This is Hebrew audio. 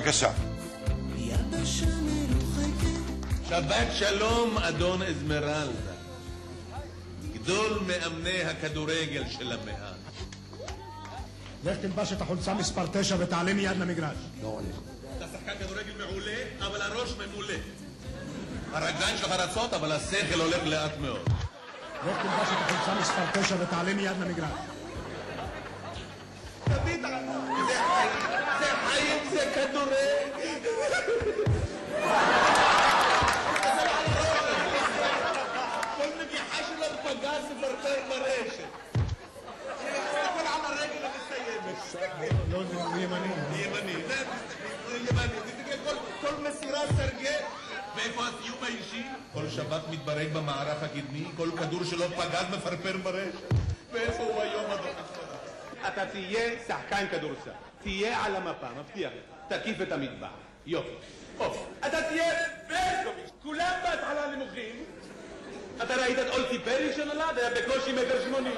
בבקשה. שבת שלום, אדון אזמרלדה. גדול מאמני הכדורגל של המאה. לך תלבש את החולצה מספר 9 ותעלה מיד למגרש. אתה שחקן כדורגל מעולה, אבל הראש ממולא. הרגליים שלך רצות, אבל השכל הולך לאט מאוד. לך תלבש את החולצה מספר 9 ותעלה מיד למגרש. נגיחה שלו פגז מפרפר ברשת. הכל על הרגל המסיימת. לא, זה ימני. ימני, זה ימני, כל- מסירה סרגל. ואיפה הסיום האישי? כל שבת מתברג במערך הקדמי, כל כדור שלו פגז מפרפר ברשת. ואיפה הוא היום, אדוני? אתה תהיה שחקן כדורסל. תהיה על המפה, מבטיח לך. תקיף את המטבח. יופי. אתה אתה ראית את אולטי פרי שנולד? היה בקושי מטר שמונים.